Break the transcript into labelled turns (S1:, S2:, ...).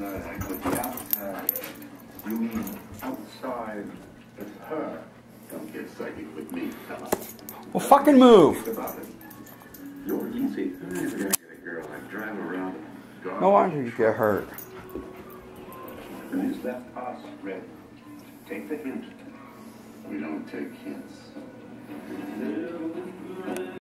S1: Uh, the uh, you mean outside is her. Don't get psychic with me, fella.
S2: Well, fucking move.
S1: You're easy. I'm never gonna get a girl. I drive around.
S2: No wonder you get hurt.
S1: That Red. Take the hint. We don't take hints.